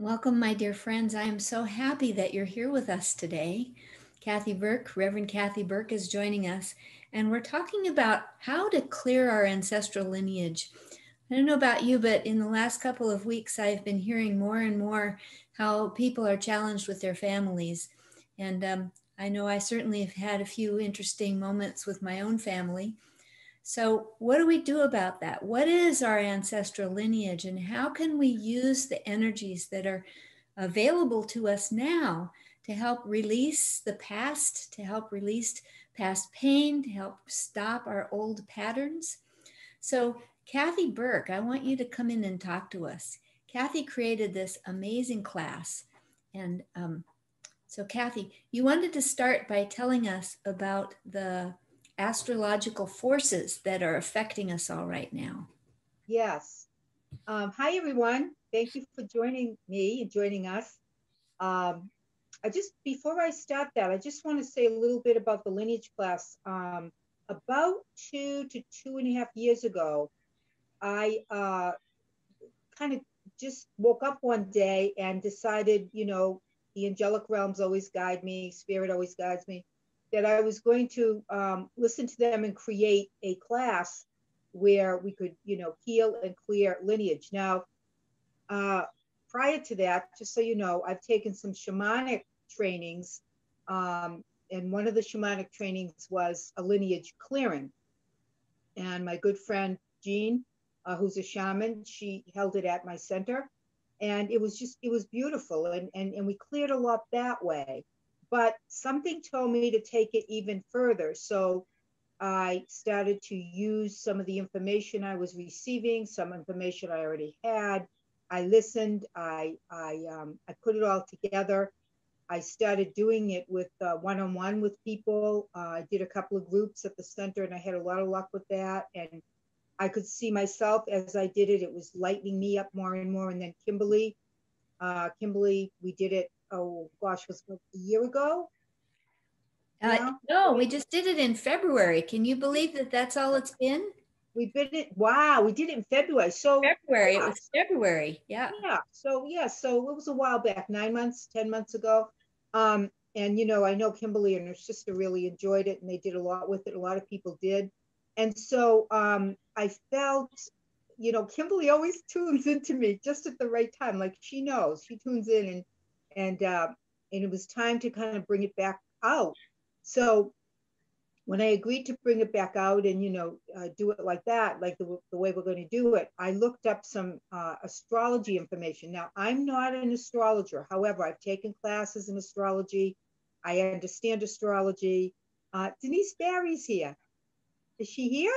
Welcome, my dear friends. I am so happy that you're here with us today. Cathi Burke, Reverend Cathi Burke, is joining us, and we're talking about how to clear our ancestral lineage. I don't know about you, but in the last couple of weeks, I've been hearing more and more how people are challenged with their families. And um, I know I certainly have had a few interesting moments with my own family. So, what do we do about that? What is our ancestral lineage, and how can we use the energies that are available to us now to help release the past, to help release past pain, to help stop our old patterns? So, Cathi Burke, I want you to come in and talk to us. Cathi created this amazing class. And um, so, Cathi, you wanted to start by telling us about the astrological forces that are affecting us all right now. Yes. Um, hi, everyone. Thank you for joining me and joining us. Um, I just, before I start that, I just want to say a little bit about the lineage class. Um, about two to two and a half years ago, I uh, kind of just woke up one day and decided, you know, the angelic realms always guide me, spirit always guides me that I was going to um, listen to them and create a class where we could, you know, heal and clear lineage. Now, uh, prior to that, just so you know, I've taken some shamanic trainings, um, and one of the shamanic trainings was a lineage clearing. And my good friend Jean, uh, who's a shaman, she held it at my center, and it was just it was beautiful, and and and we cleared a lot that way but something told me to take it even further. So I started to use some of the information I was receiving, some information I already had. I listened, I, I, um, I put it all together. I started doing it with one on one with people. Uh, I did a couple of groups at the center and I had a lot of luck with that. And I could see myself as I did it, it was lightening me up more and more. And then Kimberly, uh, Kimberly, we did it oh gosh, was it a year ago? Uh, no, we just did it in February. Can you believe that that's all it's been? We did it. Wow, we did it in February. So February, yeah. it was February. Yeah. Yeah. So yeah, so it was a while back, nine months, ten months ago. Um, and you know, I know Kimberly and her sister really enjoyed it, and they did a lot with it. A lot of people did, and so um, I felt, you know, Kimberly always tunes into me just at the right time. Like she knows, she tunes in, and and uh, and it was time to kind of bring it back out. So when I agreed to bring it back out and you know uh, do it like that, like the, the way we're going to do it, I looked up some uh, astrology information. Now I'm not an astrologer, however, I've taken classes in astrology. I understand astrology. Uh, Denise Barry's here. Is she here?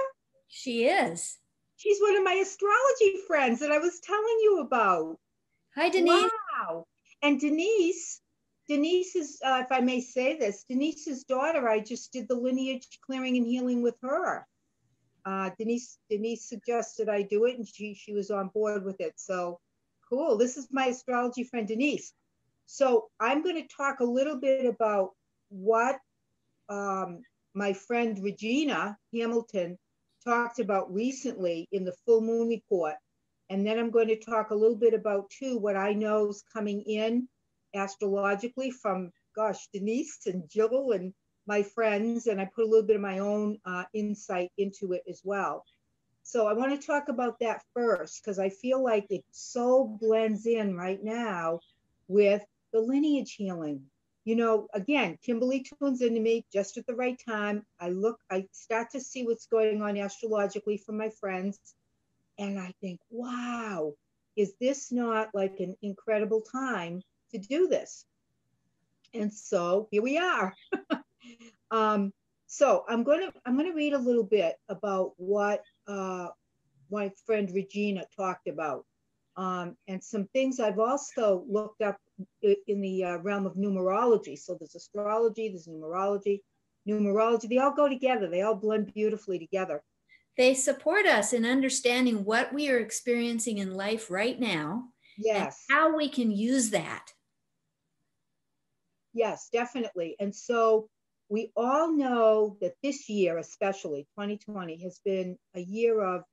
She is. She's one of my astrology friends that I was telling you about. Hi, Denise. Wow. And Denise, Denise's, uh, if I may say this, Denise's daughter, I just did the lineage clearing and healing with her. Uh, Denise, Denise suggested I do it and she, she was on board with it. So cool. This is my astrology friend, Denise. So I'm going to talk a little bit about what um, my friend Regina Hamilton talked about recently in the full moon report and then I'm going to talk a little bit about too what I know is coming in astrologically from gosh, Denise and Jill and my friends, and I put a little bit of my own uh, insight into it as well. So I want to talk about that first because I feel like it so blends in right now with the lineage healing. You know, again, Kimberly tunes into me just at the right time. I look, I start to see what's going on astrologically from my friends and I think, wow, is this not like an incredible time to do this? And so here we are. um, so I'm to I'm to read a little bit about what uh, my friend Regina talked about, um, and some things I've also looked up in the uh, realm of numerology. So there's astrology, there's numerology, numerology. They all go together. They all blend beautifully together they support us in understanding what we are experiencing in life right now. Yes. how we can use that. Yes, definitely. And so we all know that this year, especially 2020, has been a year of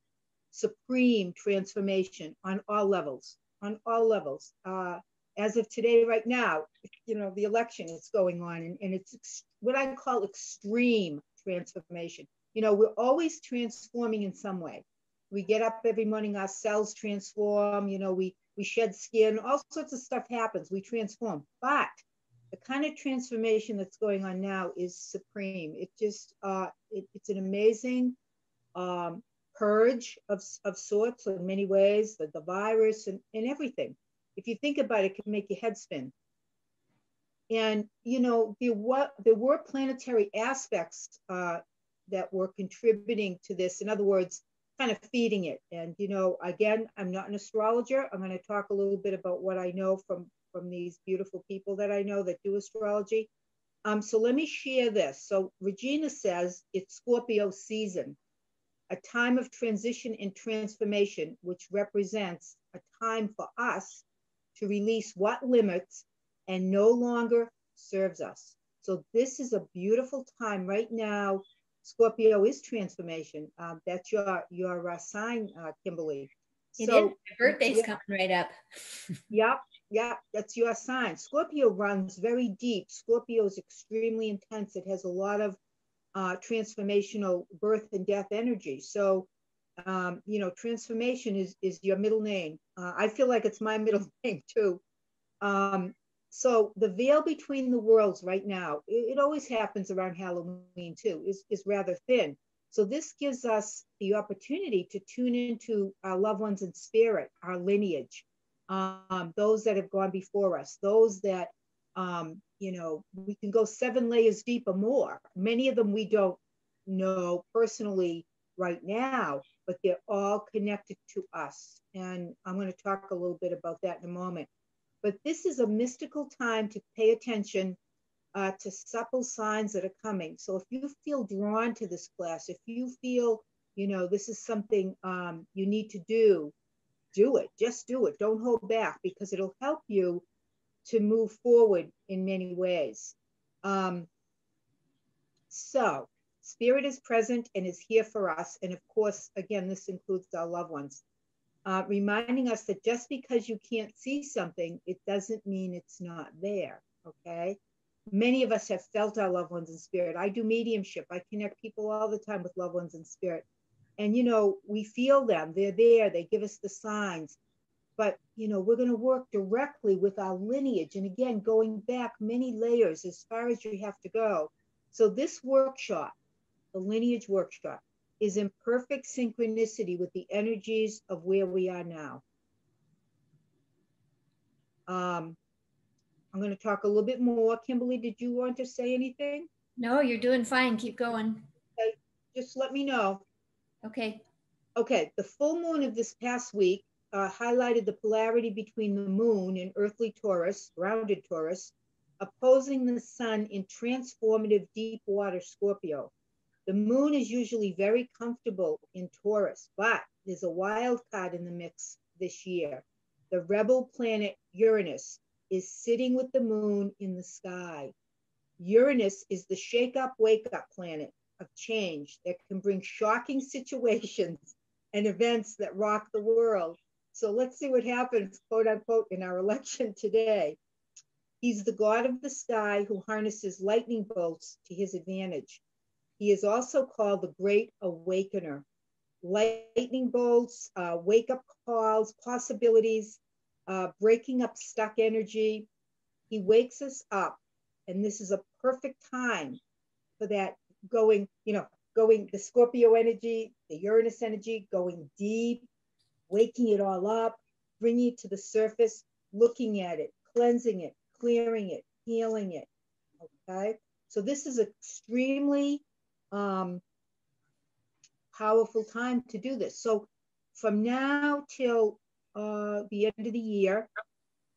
supreme transformation on all levels. On all levels. Uh, as of today, right now, you know, the election is going on and, and it's what I call extreme transformation. You know, we're always transforming in some way. We get up every morning, our cells transform, you know, we, we shed skin, all sorts of stuff happens, we transform. But the kind of transformation that's going on now is supreme. It just, uh, it, it's an amazing um, purge of, of sorts in many ways, the, the virus and, and everything if you think about it, it can make your head spin. And you know, there were there were planetary aspects uh, that were contributing to this. In other words, kind of feeding it. And you know, again, I'm not an astrologer. I'm going to talk a little bit about what I know from from these beautiful people that I know that do astrology. Um, so let me share this. So Regina says it's Scorpio season, a time of transition and transformation, which represents a time for us to release what limits and no longer serves us. So this is a beautiful time right now. Scorpio is transformation. Um, that's your your uh, sign, uh, Kimberly. It so, is. My birthday's yeah, coming right up. yep, yep. That's your sign. Scorpio runs very deep. Scorpio is extremely intense. It has a lot of uh, transformational birth and death energy. So um, you know, transformation is is your middle name. Uh, I feel like it's my middle name too. Um, so the veil between the worlds right now, it, it, always happens around Halloween too, is, is rather thin. So this gives us the opportunity to tune into our loved ones in spirit, our lineage, um, those that have gone before us, those that, um, you know, we can go seven layers deep or more. Many of them we don't know personally right now, but they're all connected to us. And I'm going to talk a little bit about that in a moment. But this is a mystical time to pay attention uh, to supple signs that are coming. So if you feel drawn to this class, if you feel, you know, this is something um, you need to do, do it. Just do it. Don't hold back because it'll help you to move forward in many ways. Um, so Spirit is present and is here for us. And of course, again, this includes our loved ones. Uh, reminding us that just because you can't see something, it doesn't mean it's not there. Okay. Many of us have felt our loved ones in spirit. I do mediumship. I connect people all the time with loved ones in spirit. And, you know, we feel them. They're there. They give us the signs. But, you know, we're going to work directly with our lineage. And again, going back many layers as far as you have to go. So, this workshop the lineage workshop, is in perfect synchronicity with the energies of where we are now. Um, I'm going to talk a little bit more. Kimberly, did you want to say anything? No, you're doing fine. Keep going. Okay, just let me know. Okay. Okay, the full moon of this past week uh, highlighted the polarity between the moon in earthly Taurus, grounded Taurus, opposing the sun in transformative deep water Scorpio. The moon is usually very comfortable in Taurus, but there's a wild card in the mix this year. The rebel planet Uranus is sitting with the moon in the sky. Uranus is the shake up, wake up planet of change that can bring shocking situations and events that rock the world. So let's see what happens, quote unquote, in our election today. He's the god of the sky who harnesses lightning bolts to his advantage. He is also called the Great Awakener. Lightning bolts, uh, wake up calls, possibilities, uh, breaking up stuck energy. He wakes us up, and this is a perfect time for that going, you know, going the Scorpio energy, the Uranus energy, going deep, waking it all up, bringing it to the surface, looking at it, cleansing it, clearing it, healing it. Okay. So this is extremely um, powerful time to do this. So from now till uh, the end of the year,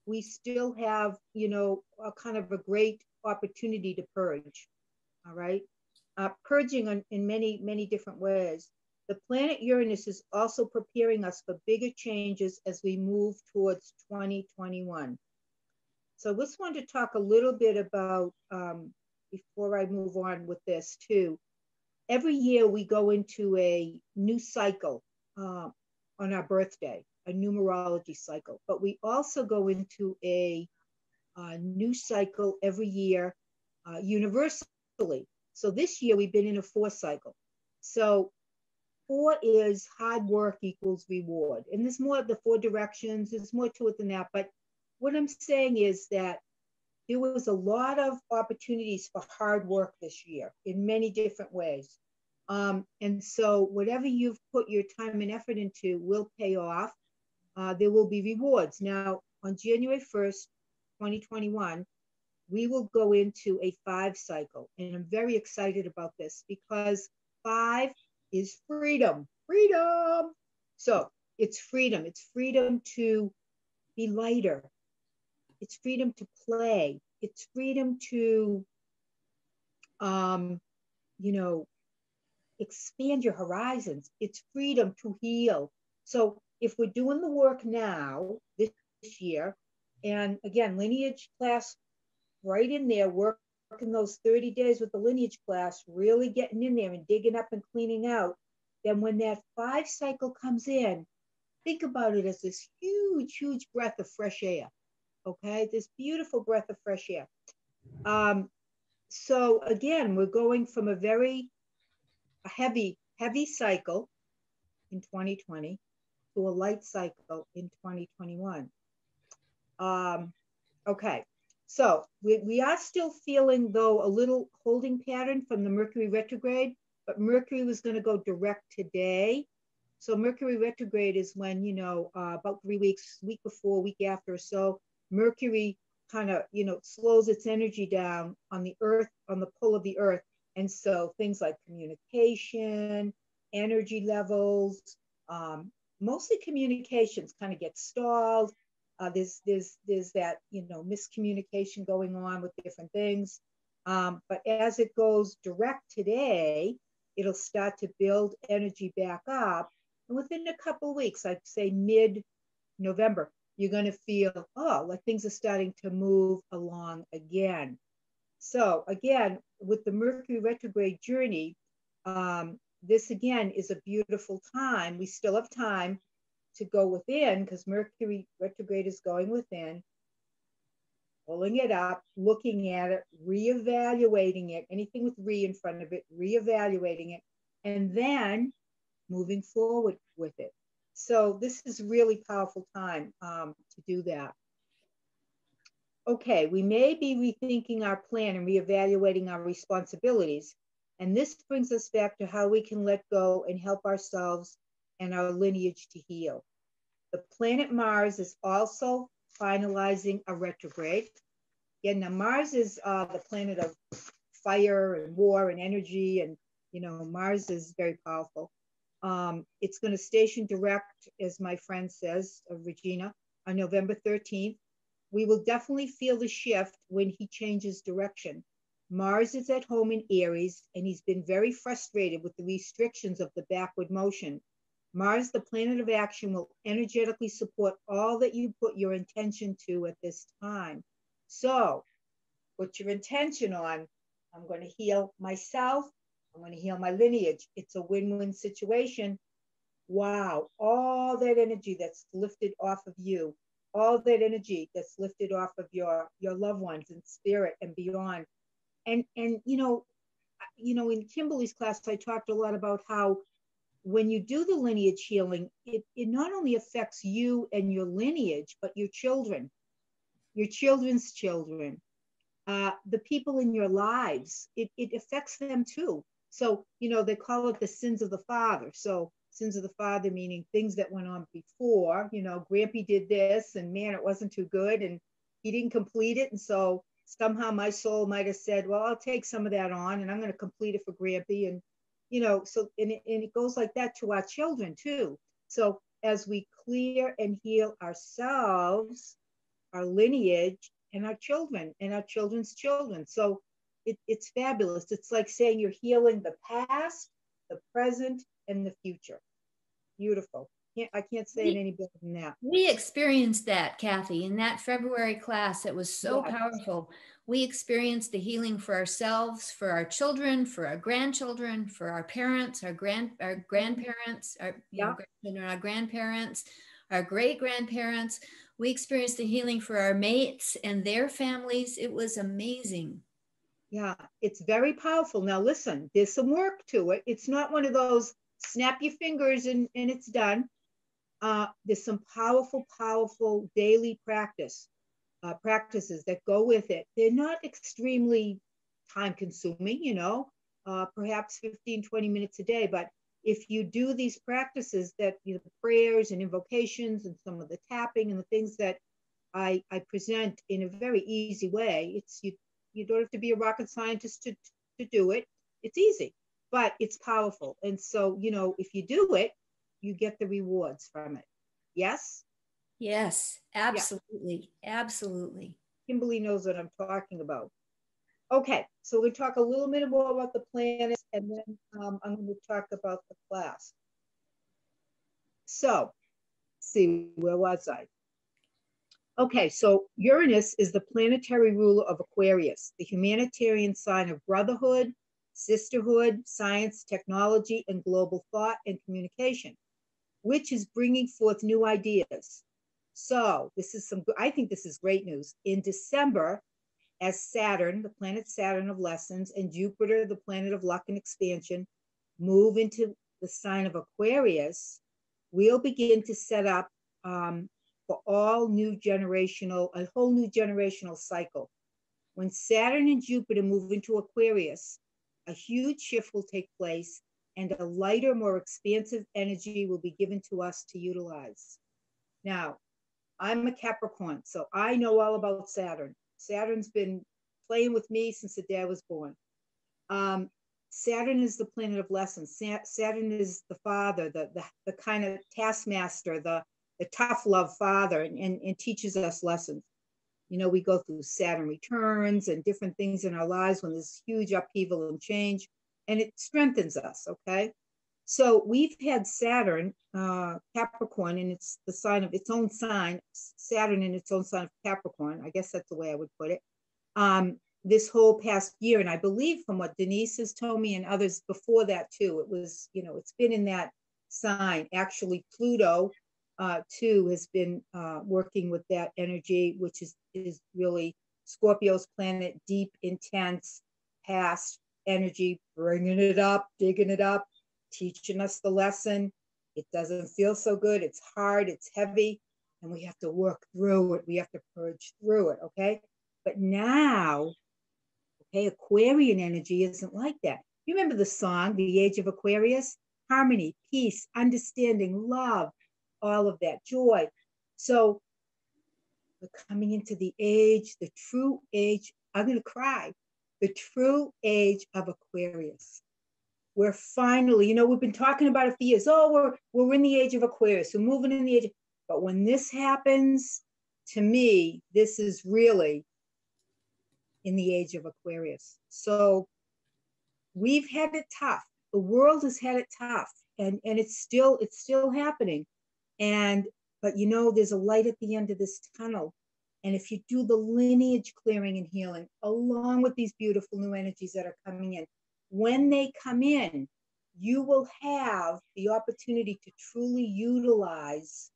we still have, you know, a kind of a great opportunity to purge. All right. Uh, purging on, in many, many different ways. The planet Uranus is also preparing us for bigger changes as we move towards 2021. So I just wanted to talk a little bit about, um, before I move on with this too, every year we go into a new cycle. Uh, on our birthday, a numerology cycle. But we also go into a, a new cycle every year uh, universally. So this year we've been in a four cycle. So four is hard work equals reward. And there's more of the four directions, there's more to it than that. But what I'm saying is that there was a lot of opportunities for hard work this year in many different ways. Um, and so whatever you've put your time and effort into will pay off. Uh, there will be rewards. Now, on January 1st, 2021, we will go into a five cycle. And I'm very excited about this because five is freedom. Freedom. So it's freedom. It's freedom to be lighter. It's freedom to play. It's freedom to, um, you know, expand your horizons. It's freedom to heal. So if we're doing the work now, this year, and again, lineage class right in there, working those 30 days with the lineage class, really getting in there and digging up and cleaning out, then when that five cycle comes in, think about it as this huge, huge breath of fresh air. Okay, this beautiful breath of fresh air. Um, so again, we're going from a very heavy, heavy cycle in 2020 to a light cycle in 2021. Um, okay, so we, we are still feeling though a little holding pattern from the Mercury retrograde, but Mercury was going to go direct today. So Mercury retrograde is when, you know, uh, about three weeks, week before, week after or so, Mercury kind of, you know, slows its energy down on the earth, on the pull of the earth. And so things like communication, energy levels, um, mostly communications kind of get stalled. Uh, there's there's there's that you know miscommunication going on with different things. Um, but as it goes direct today, it'll start to build energy back up. And within a couple weeks, I'd say mid November, you're going to feel, oh, like things are starting to move along again. So, again, with the Mercury retrograde journey, um, this again is a beautiful time. We still have time to go within because Mercury retrograde is going within, pulling it up, looking at it, reevaluating it, anything with re in front of it, reevaluating it, and then moving forward with it. So this is really powerful time um, to do that. Okay, we may be rethinking our plan and reevaluating our responsibilities. And this brings us back to how we can let go and help ourselves and our lineage to heal. The planet Mars is also finalizing a retrograde. Again, now Mars is uh, the planet of fire and war and energy, and you know Mars is very powerful. Um, it's going to station direct, as my friend says, uh, Regina, on November 13th. We will definitely feel the shift when he changes direction. Mars is at home in Aries, and he's been very frustrated with the restrictions of the backward motion. Mars, the planet of action, will energetically support all that you put your intention to at this time. So, put your intention on I'm going to heal myself, I'm going to heal my lineage. It's a win win situation. Wow, all that energy that's lifted off of you, all that energy that's lifted off of your your loved ones in spirit and beyond. And and you know, you know, in Kimberly's class, I talked a lot about how when you do the lineage healing, it, it not only affects you and your lineage, but your children, your children's children, uh, the people in your lives. It, it affects them too. So, you know, they call it the sins of the father. So, sins of the father meaning things that went on before, you know, Grampy did this and man, it wasn't too good and he didn't complete it. And so somehow my soul might have said, well, I'll take some of that on and I'm going to complete it for Grampy. And you know, so and it, and it goes like that to our children too. So as we clear and heal ourselves, our lineage, and our children, and our children's children. So it, it's fabulous. It's like saying you're healing the past, the present, and the future. Beautiful. Can't, I can't say we, it any better than that. We experienced that, Cathi, in that February class. It was so yes. powerful we experienced the healing for ourselves, for our children, for our grandchildren, for our parents, our grand our grandparents, our yeah. know, our grandparents, our great grandparents. We experienced the healing for our mates and their families. It was amazing. Yeah, it's very powerful. Now, listen, there's some work to it. It's not one of those snap your fingers and, and it's done. Uh, there's some powerful, powerful daily practice uh, practices that go with it. They're not extremely time consuming, you know, uh, perhaps 15, 20 minutes a day. But if you do these practices that, you know, prayers and invocations and some of the tapping and the things that I, I present in a very easy way, it's you, you don't have to be a rocket scientist to, to do it. It's easy, but it's powerful. And so, you know, if you do it, you get the rewards from it. Yes? Yes, absolutely. Yeah. Absolutely. Kimberly knows what I'm talking about. Okay, so we talk a little bit more about the planets and then um, I'm going to talk about the class. So, see, where was I? Okay, so Uranus is the planetary ruler of Aquarius, the humanitarian sign of brotherhood, sisterhood, science, technology, and global thought and communication, which is bringing forth new ideas. So this is some, I think this is great news. In December, as Saturn, the planet Saturn of lessons, and Jupiter, the planet of luck and expansion, move into the sign of Aquarius, we'll begin to set up um, for all new generational, a whole new generational cycle. When Saturn and Jupiter move into Aquarius, a huge shift will take place and a lighter, more expansive energy will be given to us to utilize. Now, I'm a Capricorn, so I know all about Saturn. Saturn's been playing with me since the day I was born. Um, Saturn is the planet of lessons. Saturn is the father, the, the, the kind of taskmaster, the, the tough love father, and, and, and teaches us lessons. You know, we go through Saturn returns and different things in our lives when there's huge upheaval and change, and it strengthens us, okay? So we've had Saturn, uh, Capricorn, and it's the sign of its own sign, Saturn in its own sign of Capricorn. I guess that's the way I would put it. Um, this whole past year, and I believe from what Denise has told me and others before that too, it was, you know, it's been in that sign. Actually, Pluto uh, too has been uh, working with that energy, which is is really Scorpio's planet, deep, intense, past energy, bringing it up, digging it up, teaching us the lesson. It doesn't feel so good. It's hard, it's heavy, and we have to work through it. We have to purge through it, okay? But now, okay, Aquarian energy isn't like that. You remember the song, The Age of Aquarius? Harmony, peace, understanding, love, all of that, joy. So we're coming into the age, the true age, I'm going to cry, the true age of Aquarius we're finally, you know, we've been talking about it for years. Oh, we're we're in the age of Aquarius. We're moving in the age. But when this happens, to me, this is really in the age of Aquarius. So we've had it tough. The world has had it tough, and and it's still it's still happening. And but you know, there's a light at the end of this tunnel. And if you do the lineage clearing and healing along with these beautiful new energies that are coming in, when they come in, you will have the opportunity to truly utilize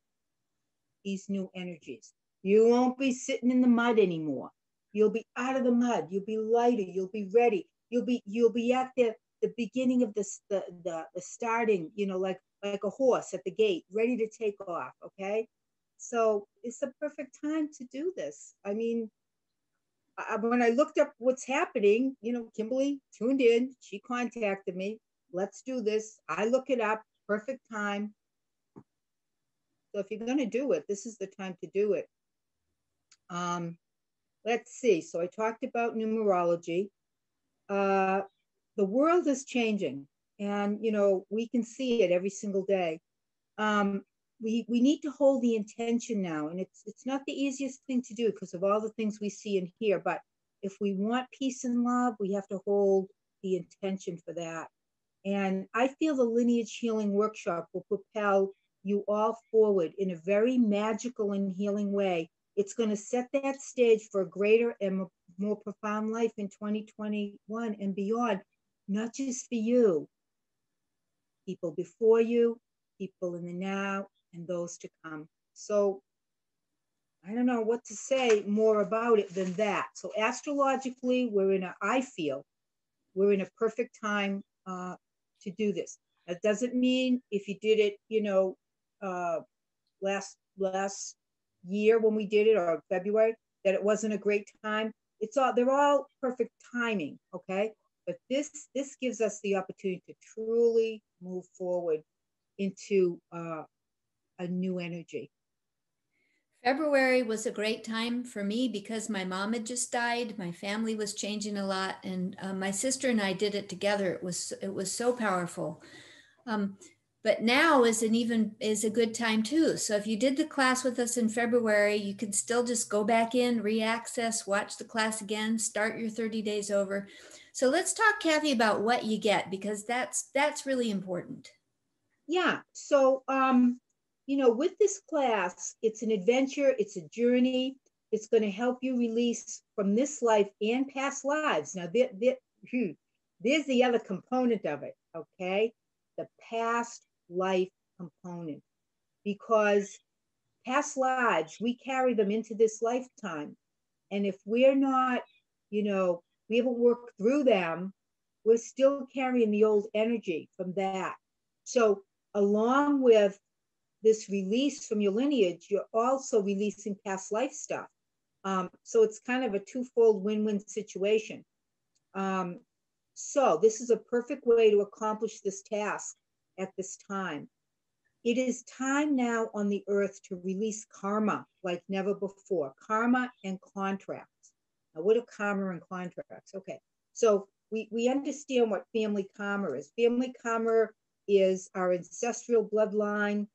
these new energies. You won't be sitting in the mud anymore. You'll be out of the mud. You'll be lighter. You'll be ready. You'll be you'll be at the the beginning of this the, the the starting. You know, like like a horse at the gate, ready to take off. Okay, so it's the perfect time to do this. I mean, I, when I looked up what's happening, you know, Kimberly tuned in. She contacted me. Let's do this. I look it up. Perfect time. So if you're going to do it, this is the time to do it. Um, let's see. So I talked about numerology. Uh, the world is changing, and you know we can see it every single day. Um, we we need to hold the intention now and it's it's not the easiest thing to do because of all the things we see and hear but if we want peace and love we have to hold the intention for that. And i feel the lineage healing workshop will propel you all forward in a very magical and healing way. It's going to set that stage for a greater and more profound life in 2021 and beyond, not just for you, people before you, people in the now, and those to come. So I don't know what to say more about it than that. So astrologically, we're in a, I feel, we're in a perfect time uh, to do this. That doesn't mean if you did it, you know, uh, last last year when we did it or February that it wasn't a great time. It's all they're all perfect timing, okay? But this this gives us the opportunity to truly move forward into uh, a new energy. February was a great time for me because my mom had just died. My family was changing a lot, and uh, my sister and I did it together. It was it was so powerful. Um, but now is an even is a good time too. So if you did the class with us in February, you can still just go back in, reaccess, watch the class again, start your 30 days over. So let's talk, Cathi, about what you get because that's that's really important. Yeah. So um, you know, with this class, it's an adventure, it's a journey. It's going to help you release from this life and past lives. Now, there, there, hmm, there's the other component of it, okay? The past life component. Because past lives, we carry them into this lifetime. And if we're not, you know, we haven't worked through them, we're still carrying the old energy from that. So, along with this release from your lineage, you're also releasing past life stuff. Um, so it's kind of a twofold win-win situation. Um, so this is a perfect way to accomplish this task at this time. It is time now on the earth to release karma like never before. Karma and contracts. Now, what are karma and contracts? Okay, so we, we understand what family karma is. Family karma is our ancestral bloodline,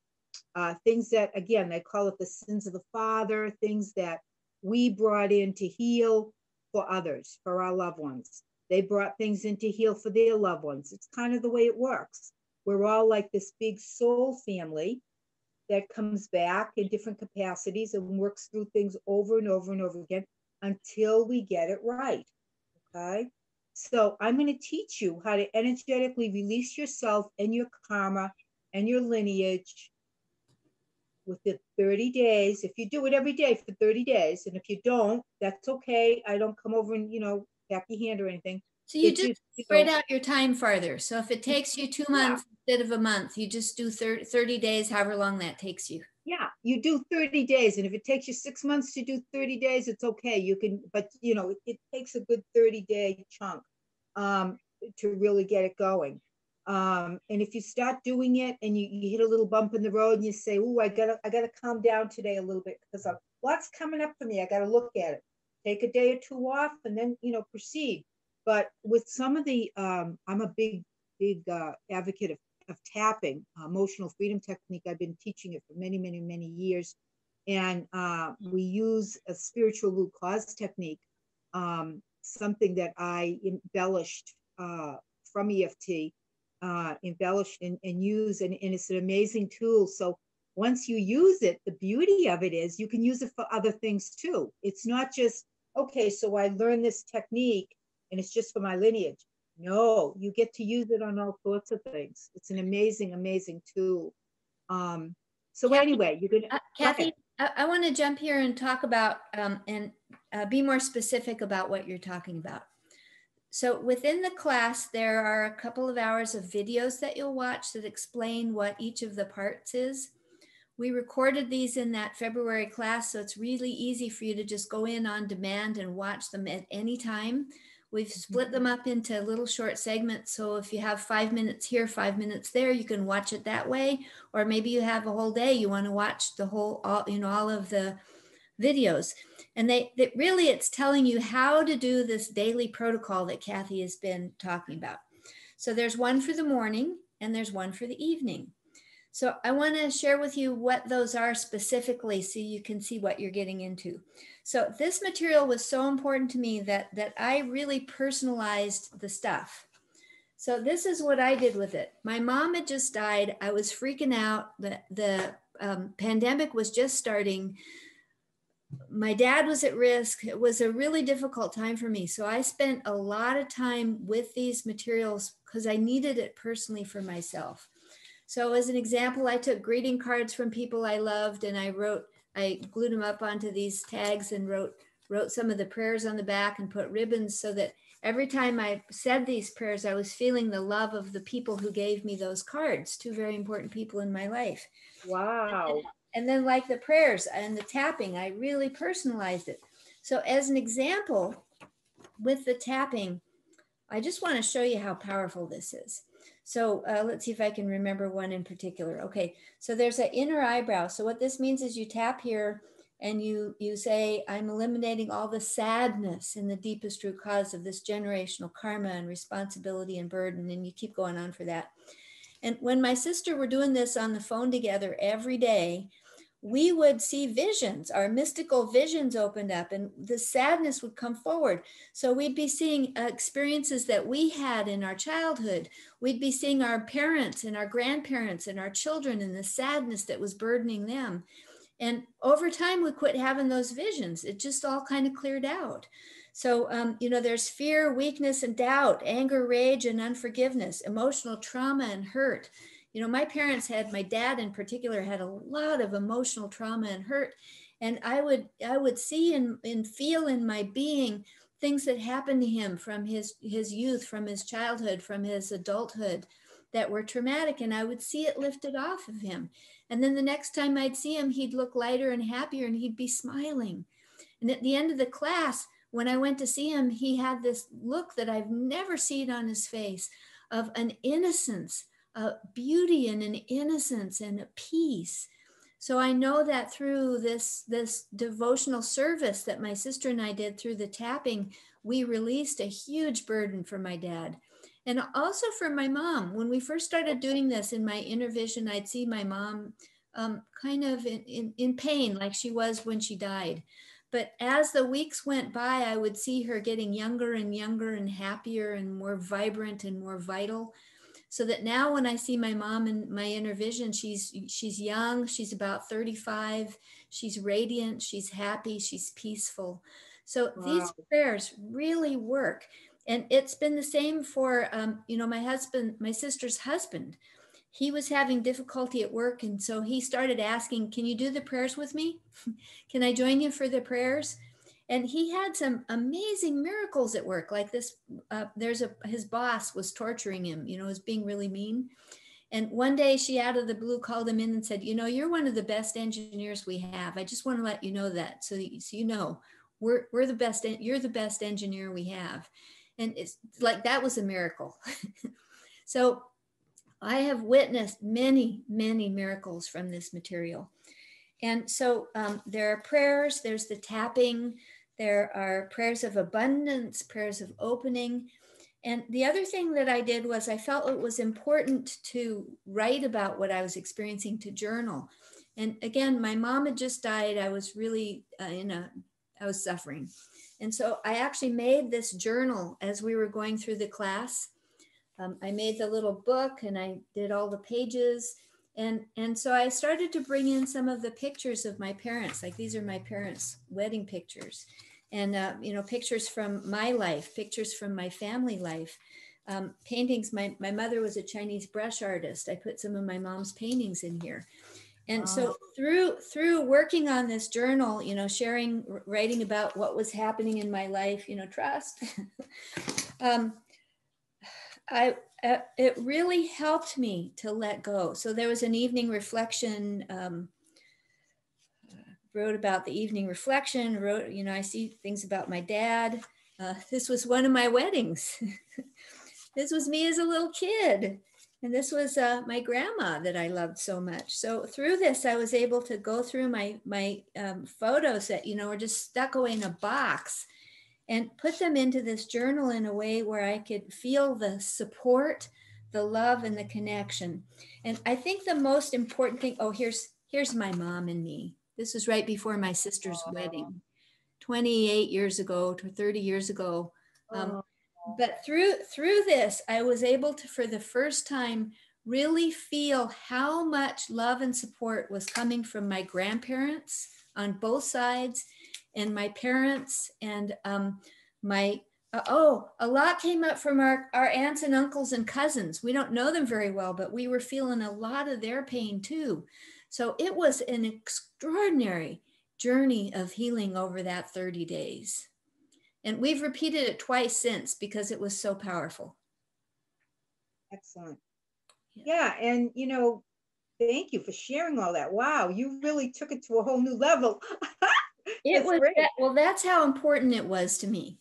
uh, things that, again, they call it the sins of the father, things that we brought in to heal for others, for our loved ones. They brought things in to heal for their loved ones. It's kind of the way it works. We're all like this big soul family that comes back in different capacities and works through things over and over and over again until we get it right. Okay. So I'm going to teach you how to energetically release yourself and your karma and your lineage within 30 days. If you do it every day for 30 days, and if you don't, that's okay. I don't come over and, you know, tap your hand or anything. So you just spread out your time farther. So if it takes you two months yeah. instead of a month, you just do 30, 30 days, however long that takes you. Yeah, you do 30 days. And if it takes you six months to do 30 days, it's okay. You can, but you know, it, it takes a good 30 day chunk um, to really get it going. Um, and if you start doing it and you, you hit a little bump in the road and you say, "Oh, I gotta I gotta calm down today a little bit because I'm, what's coming up for me? I gotta look at it. Take a day or two off and then you know proceed." But with some of the, um, I'm a big big uh, advocate of, of tapping, uh, emotional freedom technique. I've been teaching it for many many many years, and uh, we use a spiritual root cause technique, um, something that I embellished uh, from EFT uh, embellished and, and used, and, and it's an amazing tool. So once you use it, the beauty of it is you can use it for other things too. It's not just, okay, so I learned this technique and it's just for my lineage. No, you get to use it on all sorts of things. It's an amazing, amazing tool. Um, so Cathi, anyway, you can. Uh, Cathi, I, I want to jump here and talk about um, and uh, be more specific about what you're talking about. So within the class, there are a couple of hours of videos that you'll watch that explain what each of the parts is. We recorded these in that February class, so it's really easy for you to just go in on demand and watch them at any time. We've mm-hmm. split them up into little short segments. So if you have five minutes here, five minutes there, you can watch it that way. Or maybe you have a whole day, you want to watch the whole, all, you know, all of the videos and they, they really it's telling you how to do this daily protocol that Cathi has been talking about so there's one for the morning and there's one for the evening so i want to share with you what those are specifically so you can see what you're getting into so this material was so important to me that that i really personalized the stuff so this is what i did with it my mom had just died i was freaking out the the um, pandemic was just starting my dad was at risk. It was a really difficult time for me. So I spent a lot of time with these materials because I needed it personally for myself. So as an example, I took greeting cards from people I loved and I wrote, I glued them up onto these tags and wrote, wrote some of the prayers on the back and put ribbons so that every time I said these prayers, I was feeling the love of the people who gave me those cards, two very important people in my life. Wow. And then, like the prayers and the tapping, I really personalized it. So, as an example, with the tapping, I just want to show you how powerful this is. So uh, let's see if I can remember one in particular. Okay, so there's an inner eyebrow. So what this means is you tap here and you you say i'm eliminating all the sadness in the deepest root cause of this generational karma and responsibility and burden and you keep going on for that and when my sister were doing this on the phone together every day we would see visions our mystical visions opened up and the sadness would come forward so we'd be seeing uh, experiences that we had in our childhood we'd be seeing our parents and our grandparents and our children and the sadness that was burdening them and over time, we quit having those visions. It just all kind of cleared out. So, um, you know, there's fear, weakness, and doubt, anger, rage, and unforgiveness, emotional trauma and hurt. You know, my parents had, my dad in particular, had a lot of emotional trauma and hurt. And I would, I would see and, and feel in my being things that happened to him from his, his youth, from his childhood, from his adulthood that were traumatic. And I would see it lifted off of him. And then the next time I'd see him, he'd look lighter and happier and he'd be smiling. And at the end of the class, when I went to see him, he had this look that I've never seen on his face of an innocence, a beauty and an innocence and a peace. So I know that through this, this devotional service that my sister and I did through the tapping, we released a huge burden for my dad. And also for my mom, when we first started doing this in my inner vision, I'd see my mom um, kind of in, in, in pain, like she was when she died. But as the weeks went by, I would see her getting younger and younger and happier and more vibrant and more vital. So that now when I see my mom in my inner vision, she's she's young, she's about 35, she's radiant, she's happy, she's peaceful. So wow. these prayers really work and it's been the same for um, you know my husband my sister's husband he was having difficulty at work and so he started asking can you do the prayers with me can i join you for the prayers and he had some amazing miracles at work like this uh, there's a his boss was torturing him you know was being really mean and one day she out of the blue called him in and said you know you're one of the best engineers we have i just want to let you know that so, so you know we're, we're the best you're the best engineer we have and it's like that was a miracle. so I have witnessed many, many miracles from this material. And so um, there are prayers, there's the tapping, there are prayers of abundance, prayers of opening. And the other thing that I did was I felt it was important to write about what I was experiencing, to journal. And again, my mom had just died. I was really uh, in a, I was suffering. And so I actually made this journal as we were going through the class. Um, I made the little book and I did all the pages. And, and so I started to bring in some of the pictures of my parents, like these are my parents' wedding pictures, and uh, you know pictures from my life, pictures from my family life, um, paintings. My, my mother was a Chinese brush artist. I put some of my mom's paintings in here. And wow. so through through working on this journal, you know, sharing, writing about what was happening in my life, you know, trust. um, I it really helped me to let go. So there was an evening reflection. Um, wrote about the evening reflection. Wrote, you know, I see things about my dad. Uh, this was one of my weddings. this was me as a little kid. And this was uh, my grandma that I loved so much. So through this, I was able to go through my my um, photos that you know were just stuck away in a box, and put them into this journal in a way where I could feel the support, the love, and the connection. And I think the most important thing. Oh, here's here's my mom and me. This was right before my sister's wedding, 28 years ago to 30 years ago. Um, but through through this i was able to for the first time really feel how much love and support was coming from my grandparents on both sides and my parents and um, my uh, oh a lot came up from our, our aunts and uncles and cousins. We don't know them very well but we were feeling a lot of their pain too. So it was an extraordinary journey of healing over that 30 days. And we've repeated it twice since because it was so powerful. Excellent. Yeah. And you know thank you for sharing all that. Wow you really took it to a whole new level it was that, well that's how important it was to me.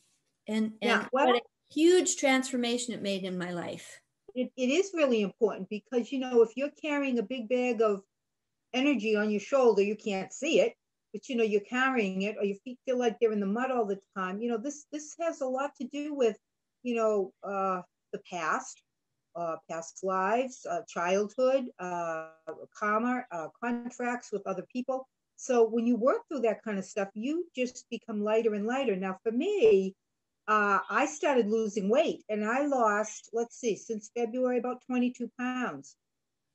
And, and yeah, well, what a huge transformation it made in my life. It, it is really important because you know if you're carrying a big bag of energy on your shoulder you can't see it but you know you're carrying it or your feet feel like they're in the mud all the time. You know this this has a lot to do with you know uh the past uh, past lives, uh, childhood, uh, karma, uh, contracts with other people. So when you work through that kind of stuff, you just become lighter and lighter. Now, for me, uh, I started losing weight and I lost, let's see, since February, about 22 pounds.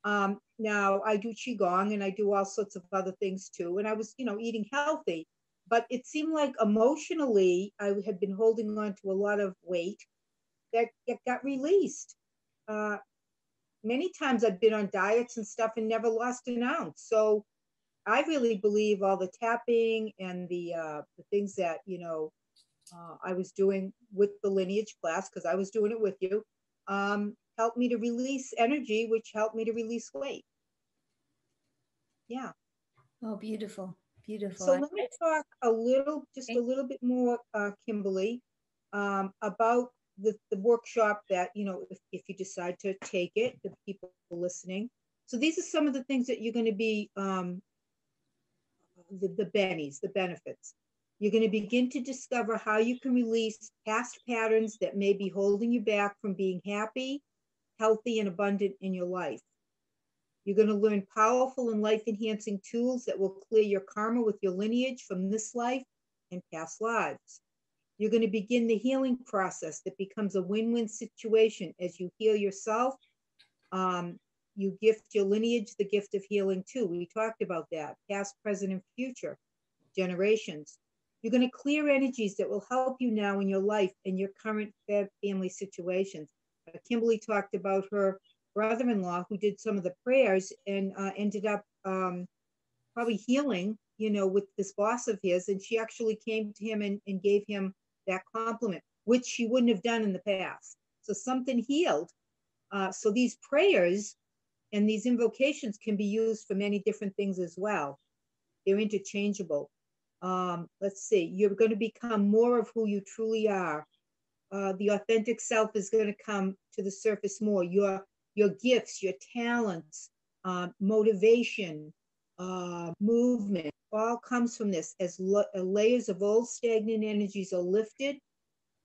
Um, now I do Qigong and I do all sorts of other things too. And I was, you know, eating healthy, but it seemed like emotionally I had been holding on to a lot of weight that, that got released uh, many times I've been on diets and stuff and never lost an ounce. So I really believe all the tapping and the uh, the things that you know uh, I was doing with the lineage class because I was doing it with you um, helped me to release energy, which helped me to release weight. Yeah. Oh, beautiful, beautiful. So let me talk a little, just a little bit more, uh, Kimberly, um, about the, the workshop that, you know, if, if you decide to take it, the people listening. So these are some of the things that you're going to be, um, the, the bennies, the benefits. You're going to begin to discover how you can release past patterns that may be holding you back from being happy, healthy, and abundant in your life. You're going to learn powerful and life enhancing tools that will clear your karma with your lineage from this life and past lives. You're going to begin the healing process that becomes a win win situation as you heal yourself. Um, you gift your lineage the gift of healing too. We talked about that past, present, and future generations. You're going to clear energies that will help you now in your life and your current family situations. Uh, Kimberly talked about her brother in law who did some of the prayers and uh, ended up um, probably healing, you know, with this boss of his. And she actually came to him and, and gave him that compliment, which she wouldn't have done in the past. So something healed. Uh, so these prayers and these invocations can be used for many different things as well. They're interchangeable. Um, let's see, you're going to become more of who you truly are. Uh, the authentic self is going to come to the surface more. Your your gifts, your talents, uh, motivation, uh, movement, all comes from this as uh, layers of old stagnant energies are lifted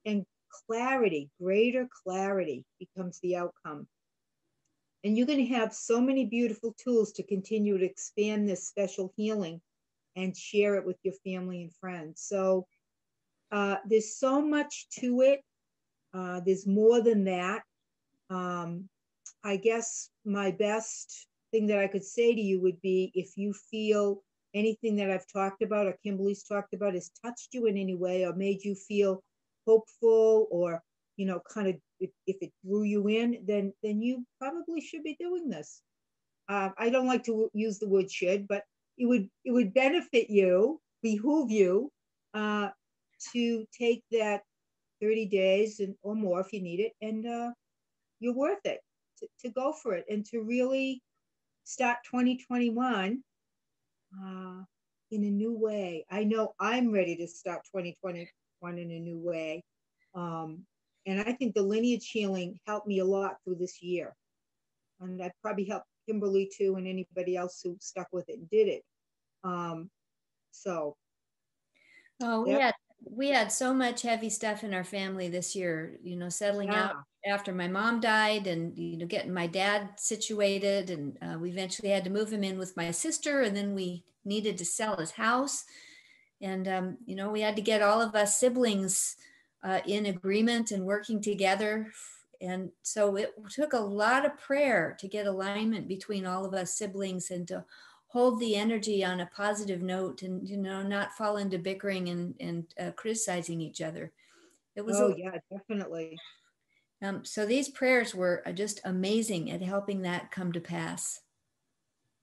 and clarity, greater clarity becomes the outcome. And you're going to have so many beautiful tools to continue to expand this special healing and share it with your family and friends. So uh, there's so much to it. Uh, there's more than that. Um, I guess my best thing that I could say to you would be if you feel anything that I've talked about or Kimberly's talked about has touched you in any way or made you feel hopeful or you know kind of if, if it drew you in then then you probably should be doing this uh, i don't like to use the word should but it would it would benefit you behoove you uh, to take that 30 days and or more if you need it and uh, you're worth it to, to go for it and to really start 2021 uh, in a new way. I know I'm ready to start 2021 in a new way. Um, and I think the lineage healing helped me a lot through this year. And that probably helped Kimberly too, and anybody else who stuck with it and did it. Um, so. Oh, we had we had so much heavy stuff in our family this year. You know, settling yeah. out after my mom died, and you know, getting my dad situated, and uh, we eventually had to move him in with my sister, and then we needed to sell his house. And, um, you know, we had to get all of us siblings uh, in agreement and working together. And so it took a lot of prayer to get alignment between all of us siblings and to hold the energy on a positive note and you know not fall into bickering and and uh, criticizing each other. It was oh a, yeah definitely. Um, so these prayers were uh, just amazing at helping that come to pass